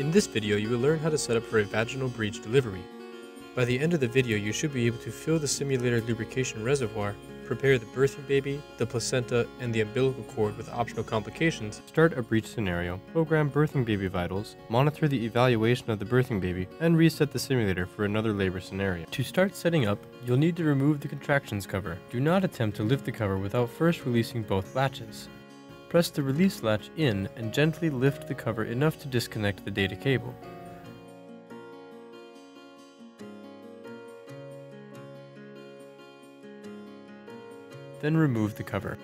In this video, you will learn how to set up for a vaginal breech delivery. By the end of the video, you should be able to fill the simulator lubrication reservoir, prepare the birthing baby, the placenta, and the umbilical cord with optional complications, start a breech scenario, program birthing baby vitals, monitor the evaluation of the birthing baby, and reset the simulator for another labor scenario. To start setting up, you'll need to remove the contractions cover. Do not attempt to lift the cover without first releasing both latches. Press the release latch in and gently lift the cover enough to disconnect the data cable. Then remove the cover.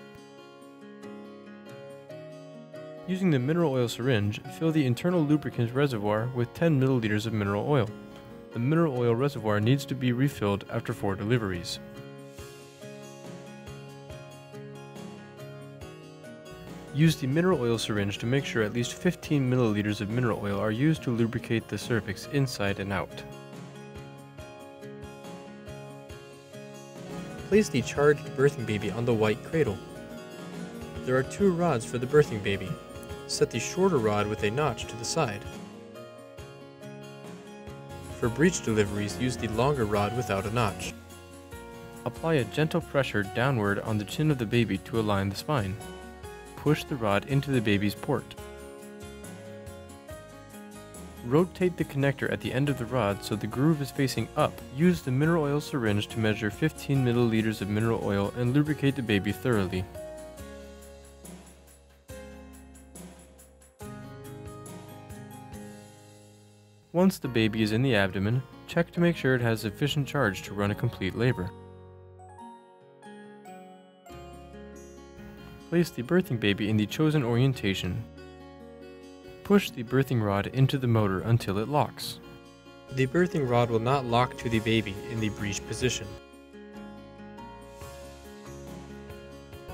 Using the mineral oil syringe, fill the internal lubricant reservoir with 10 milliliters of mineral oil. The mineral oil reservoir needs to be refilled after 4 deliveries. Use the mineral oil syringe to make sure at least 15 milliliters of mineral oil are used to lubricate the cervix inside and out. Place the charged birthing baby on the white cradle. There are two rods for the birthing baby. Set the shorter rod with a notch to the side. For breech deliveries, use the longer rod without a notch. Apply a gentle pressure downward on the chin of the baby to align the spine. Push the rod into the baby's port. Rotate the connector at the end of the rod so the groove is facing up. Use the mineral oil syringe to measure 15 milliliters of mineral oil and lubricate the baby thoroughly. Once the baby is in the abdomen, check to make sure it has sufficient charge to run a complete labor. Place the birthing baby in the chosen orientation Push the birthing rod into the motor until it locks. The birthing rod will not lock to the baby in the breech position.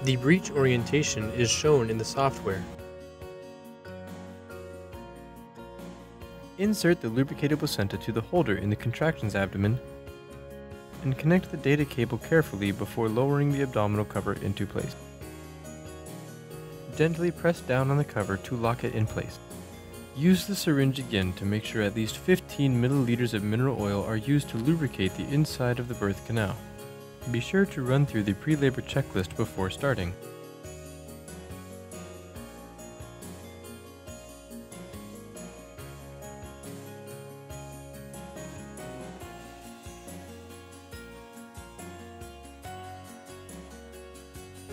The breech orientation is shown in the software. Insert the lubricated placenta to the holder in the contractions abdomen and connect the data cable carefully before lowering the abdominal cover into place. Gently press down on the cover to lock it in place. Use the syringe again to make sure at least 15 milliliters of mineral oil are used to lubricate the inside of the birth canal. Be sure to run through the pre-labor checklist before starting.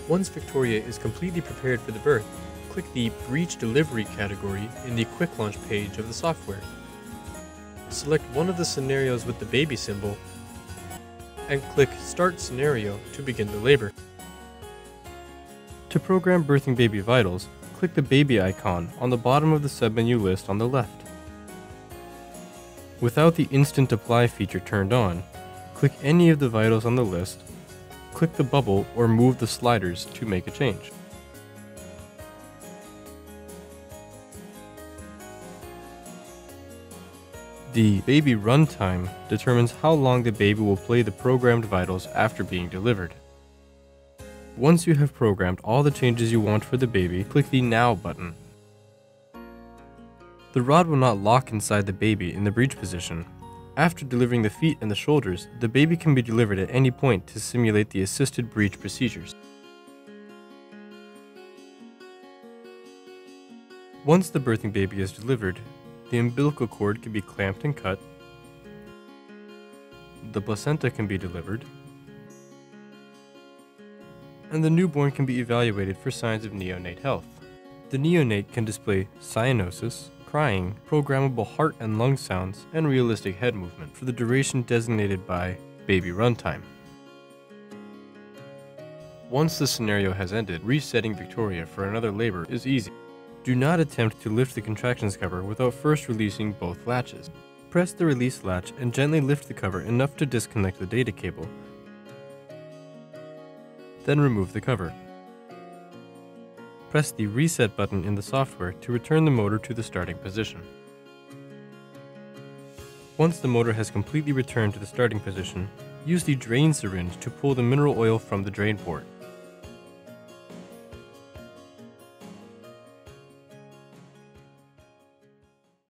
Once Victoria is completely prepared for the birth, click the Breech Delivery category in the Quick Launch page of the software. Select one of the scenarios with the baby symbol and click Start Scenario to begin the labor. To program Birthing Baby Vitals, click the baby icon on the bottom of the submenu list on the left. Without the Instant Apply feature turned on, click any of the vitals on the list, click the bubble or move the sliders to make a change. The baby runtime determines how long the baby will play the programmed vitals after being delivered. Once you have programmed all the changes you want for the baby, click the Now button. The rod will not lock inside the baby in the breech position. After delivering the feet and the shoulders, the baby can be delivered at any point to simulate the assisted breech procedures. Once the birthing baby is delivered, the umbilical cord can be clamped and cut. The placenta can be delivered. And the newborn can be evaluated for signs of neonate health. The neonate can display cyanosis, crying, programmable heart and lung sounds, and realistic head movement for the duration designated by baby runtime. Once the scenario has ended, resetting Victoria for another labor is easy. Do not attempt to lift the contractions cover without first releasing both latches. Press the release latch and gently lift the cover enough to disconnect the data cable. Then remove the cover. Press the reset button in the software to return the motor to the starting position. Once the motor has completely returned to the starting position, use the drain syringe to pull the mineral oil from the drain port.